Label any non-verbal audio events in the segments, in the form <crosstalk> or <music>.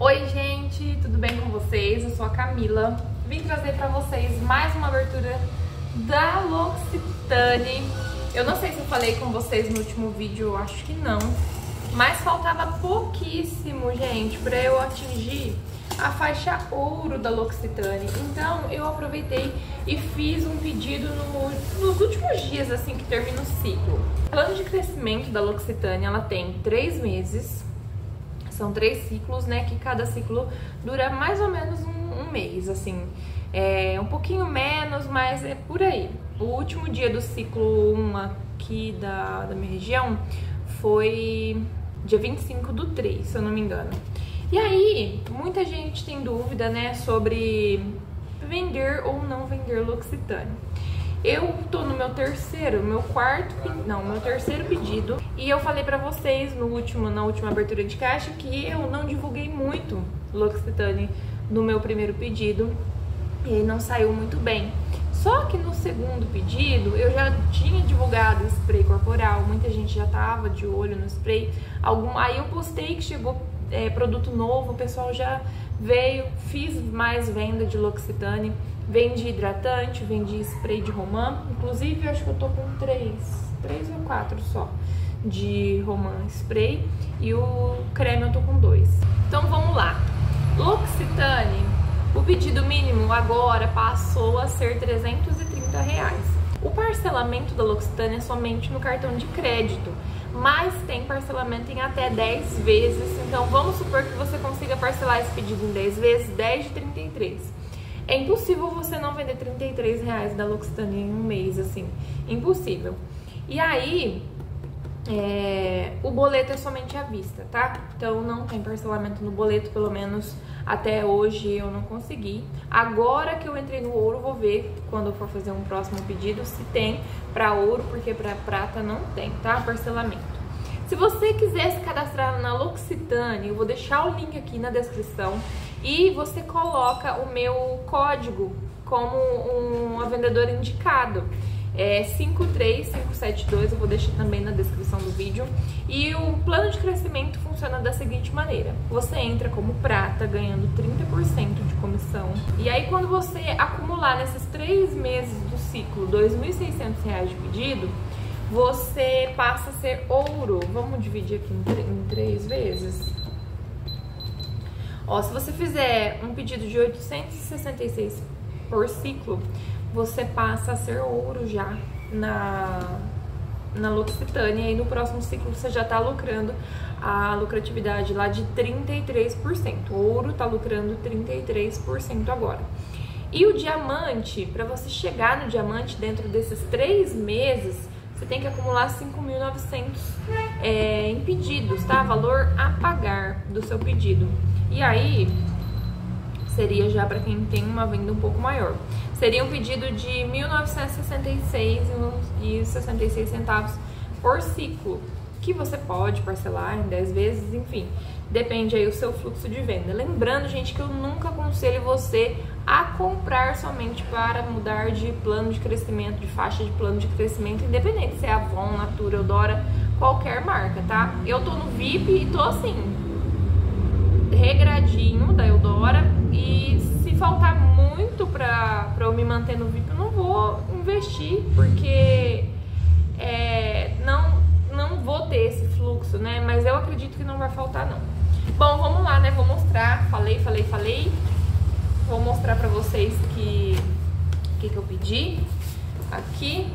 Oi gente, tudo bem com vocês? Eu sou a Camila. Vim trazer pra vocês mais uma abertura da L'Occitane. Eu não sei se eu falei com vocês no último vídeo, acho que não. Mas faltava pouquíssimo, gente, pra eu atingir a faixa ouro da L'Occitane. Então eu aproveitei e fiz um pedido no, nos últimos dias, assim, que termina o ciclo. O plano de crescimento da L'Occitane, ela tem três meses. São três ciclos, né? Que cada ciclo dura mais ou menos um, um mês, assim. É um pouquinho menos, mas é por aí. O último dia do ciclo 1 aqui da, da minha região foi dia 25 do 3, se eu não me engano. E aí, muita gente tem dúvida, né, sobre vender ou não vender L'Occitane. Eu tô no meu terceiro, meu quarto, não, meu terceiro pedido. E eu falei pra vocês no último, na última abertura de caixa que eu não divulguei muito L'Occitane no meu primeiro pedido. E não saiu muito bem. Só que no segundo pedido eu já tinha divulgado spray corporal, muita gente já tava de olho no spray. Algum, aí eu postei que chegou é, produto novo, o pessoal já veio, fiz mais venda de L'Occitane, vendi hidratante, vendi spray de romã, inclusive eu acho que eu tô com três, três ou quatro só de romã spray e o creme eu tô com dois. Então vamos lá. L'Occitane, o pedido mínimo agora passou a ser 330 reais. O parcelamento da L'Occitane é somente no cartão de crédito mas tem parcelamento em até 10 vezes. Então vamos supor que você consiga parcelar esse pedido em 10 vezes, 10 de 33. É impossível você não vender 33 reais da L'Occitane em um mês, assim. Impossível. E aí, é, o boleto é somente à vista, tá? Então não tem parcelamento no boleto, pelo menos até hoje eu não consegui. Agora que eu entrei no ouro, vou ver quando eu for fazer um próximo pedido se tem para ouro, porque para prata não tem, tá? Parcelamento. Se você quiser se cadastrar na L'Occitane, eu vou deixar o link aqui na descrição e você coloca o meu código como um vendedor indicado é 53572, eu vou deixar também na descrição do vídeo. E o plano de crescimento funciona da seguinte maneira: você entra como prata, ganhando 30% de comissão. E aí, quando você acumular nesses três meses do ciclo R$ 2.600 de pedido, você passa a ser ouro. Vamos dividir aqui em, em três vezes? Ó, se você fizer um pedido de 866 por ciclo, você passa a ser ouro já na, na L'Occitane. E no próximo ciclo você já tá lucrando a lucratividade lá de 33%. O ouro tá lucrando 33% agora. E o diamante, para você chegar no diamante dentro desses três meses, você tem que acumular 5.900 é, em pedidos, tá? Valor a pagar do seu pedido. E aí, seria já para quem tem uma venda um pouco maior. Seria um pedido de R$ 1.966,66 centavos por ciclo, que você pode parcelar em 10 vezes, enfim, depende aí do seu fluxo de venda. Lembrando, gente, que eu nunca aconselho você a comprar somente para mudar de plano de crescimento, de faixa de plano de crescimento, independente se é Avon, Natura, Eudora, qualquer marca, tá? Eu tô no VIP e tô assim, regradinho da Eudora e se faltar muito pra, pra eu me manter no VIP, eu não vou investir, porque é, não, não vou ter esse fluxo, né? Mas eu acredito que não vai faltar, não. Bom, vamos lá, né? Vou mostrar. Falei, falei, falei. Vou mostrar pra vocês que que, que eu pedi aqui.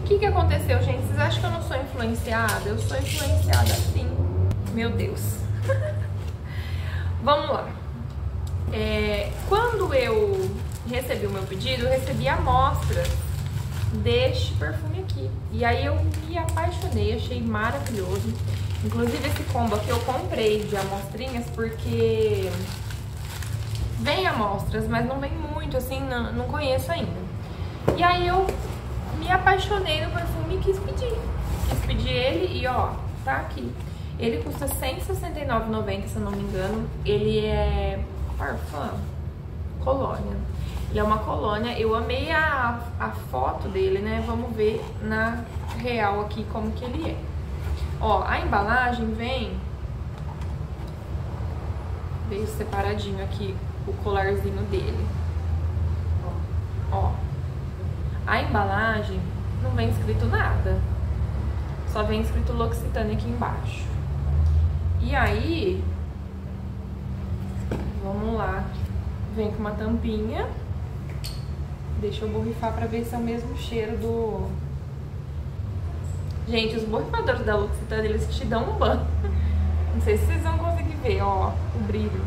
O que, que aconteceu, gente? Vocês acham que eu não sou influenciada? Eu sou influenciada sim. Meu Deus. Vamos lá. É, quando eu recebi o meu pedido, eu recebi amostras deste perfume aqui. E aí eu me apaixonei, achei maravilhoso. Inclusive esse combo aqui eu comprei de amostrinhas porque vem amostras, mas não vem muito, assim, não, não conheço ainda. E aí eu me apaixonei no perfume e quis pedir. Quis pedir ele e ó, tá aqui. Ele custa R$169,90, se eu não me engano. Ele é parfum, colônia. Ele é uma colônia. Eu amei a, a foto dele, né? Vamos ver na real aqui como que ele é. Ó, a embalagem vem Veio separadinho aqui o colarzinho dele. Ó. A embalagem não vem escrito nada. Só vem escrito L'Occitane aqui embaixo. E aí, vamos lá. Vem com uma tampinha. Deixa eu borrifar pra ver se é o mesmo cheiro do... Gente, os borrifadores da L'Occitane, eles te dão um banho. <laughs> Não sei se vocês vão conseguir ver, ó, o brilho.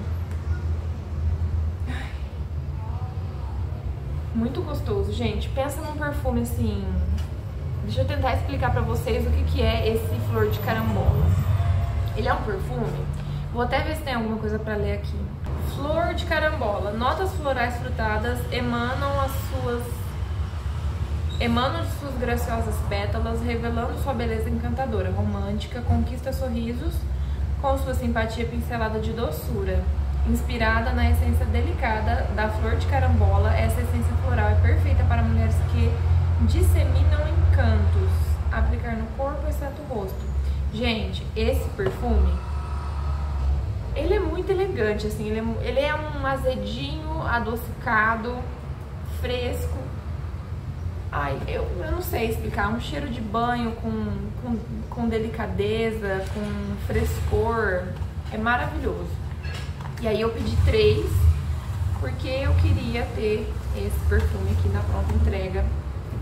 Muito gostoso, gente. Pensa num perfume assim... Deixa eu tentar explicar pra vocês o que, que é esse flor de carambola. Ele é um perfume. Vou até ver se tem alguma coisa pra ler aqui. Flor de carambola. Notas florais frutadas emanam as suas emanam de suas graciosas pétalas, revelando sua beleza encantadora, romântica, conquista sorrisos com sua simpatia pincelada de doçura. Inspirada na essência delicada da flor de carambola, essa essência floral é perfeita para mulheres que disseminam encantos. Aplicar no corpo, exceto o rosto. Gente, esse perfume, ele é muito elegante, assim, ele é, ele é um azedinho, adocicado, fresco. Ai, eu, eu não sei explicar, um cheiro de banho com, com, com delicadeza, com frescor, é maravilhoso. E aí eu pedi três, porque eu queria ter esse perfume aqui na pronta entrega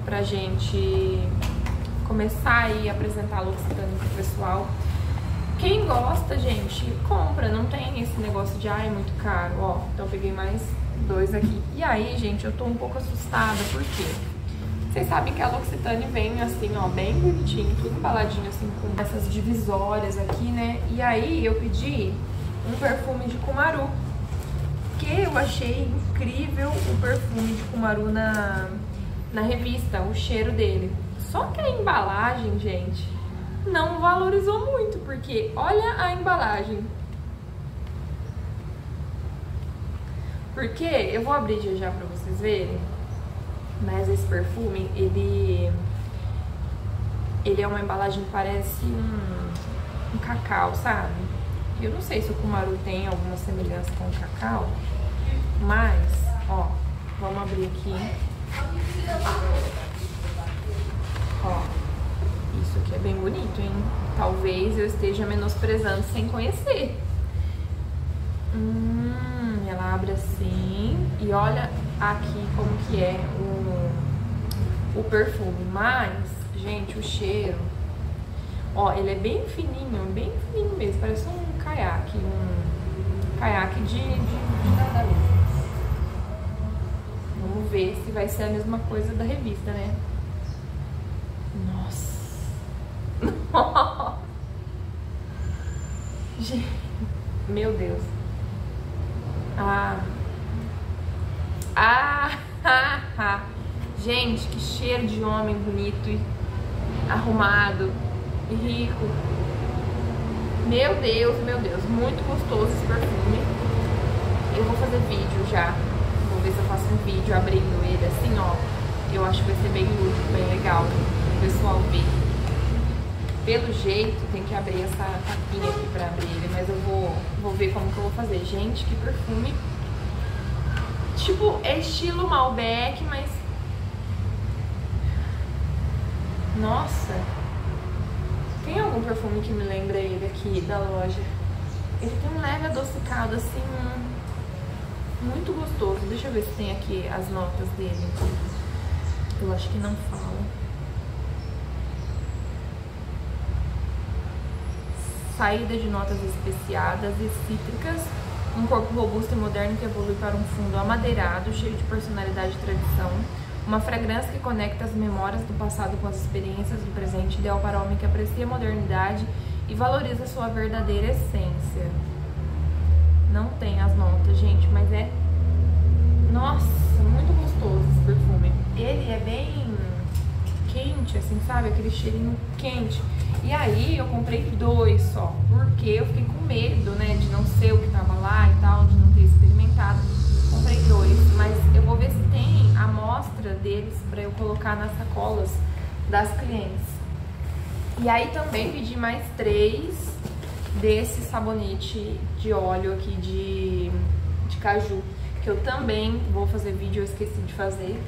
pra gente começar aí a apresentar a L'Occitane pro pessoal. Quem gosta, gente, compra, não tem esse negócio de, ai, é muito caro, ó. Então eu peguei mais dois aqui. E aí, gente, eu tô um pouco assustada, por quê? Vocês sabem que a L'Occitane vem assim, ó, bem bonitinho, tudo embaladinho assim, com essas divisórias aqui, né? E aí eu pedi um perfume de Kumaru. Que eu achei incrível o perfume de Kumaru na, na revista, o cheiro dele. Só que a embalagem, gente, não valorizou muito, porque olha a embalagem. Porque eu vou abrir já já pra vocês verem, mas esse perfume, ele ele é uma embalagem que parece um, um cacau, sabe? Eu não sei se o Kumaru tem alguma semelhança com o cacau, mas, ó, vamos abrir aqui. Ó, isso aqui é bem bonito, hein? Talvez eu esteja menosprezando sem conhecer. Hum, ela abre assim e olha aqui como que é o, o perfume. Mas, gente, o cheiro, ó, ele é bem fininho, bem fininho mesmo, parece um caiaque, um caiaque de, de, de nadador. Vamos ver se vai ser a mesma coisa da revista, né? Nossa! Gente, <laughs> meu Deus. Ah. Ah. <laughs> Gente, que cheiro de homem bonito e arrumado e rico. Meu Deus, meu Deus, muito gostoso esse perfume. Eu vou fazer vídeo já. Vou ver se eu faço um vídeo abrindo ele assim, ó. Eu acho que vai ser bem útil, bem legal o pessoal ver. Pelo jeito, tem que abrir essa capinha aqui pra abrir ele, mas eu vou, vou ver como que eu vou fazer. Gente, que perfume. Tipo, é estilo Malbec, mas... Nossa! Tem algum perfume que me lembra ele aqui da loja? Ele tem um leve adocicado, assim, muito gostoso. Deixa eu ver se tem aqui as notas dele. Eu acho que não fala. Saída de notas especiadas e cítricas. Um corpo robusto e moderno que evolui para um fundo amadeirado, cheio de personalidade e tradição uma fragrância que conecta as memórias do passado com as experiências do presente, ideal para o homem que aprecia a modernidade e valoriza sua verdadeira essência. Não tem as notas, gente, mas é. Nossa, muito gostoso esse perfume. Ele é bem quente, assim, sabe? Aquele cheirinho quente. E aí eu comprei dois só, porque eu fiquei com medo, né, de não ser o que tava lá e tal, de não ter experimentado. Comprei dois, mas eu vou ver se tem a amostra deles para eu colocar nas sacolas das clientes. E aí também pedi mais três desse sabonete de óleo aqui de caju, que eu também vou fazer vídeo, eu esqueci de fazer.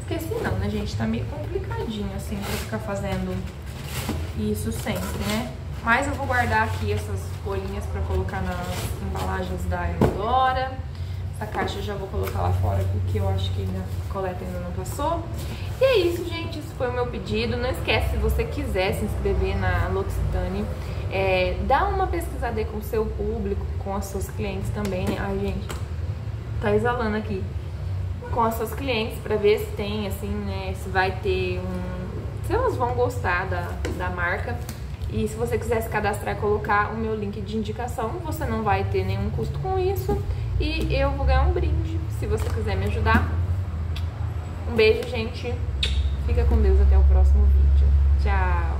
Esqueci não, né, gente? Tá meio complicadinho, assim, pra ficar fazendo isso sempre, né? Mas eu vou guardar aqui essas folhinhas pra colocar nas embalagens da Eudora. Essa caixa eu já vou colocar lá fora, porque eu acho que a coleta ainda não passou. E é isso, gente. Esse foi o meu pedido. Não esquece, se você quiser se inscrever na L'Occitane, é, dá uma pesquisada aí com o seu público, com as suas clientes também, né? Ai, gente, tá exalando aqui. Com as suas clientes, pra ver se tem, assim, né, se vai ter um... Se elas vão gostar da, da marca. E se você quiser se cadastrar e colocar o meu link de indicação, você não vai ter nenhum custo com isso. E eu vou ganhar um brinde, se você quiser me ajudar. Um beijo, gente. Fica com Deus até o próximo vídeo. Tchau!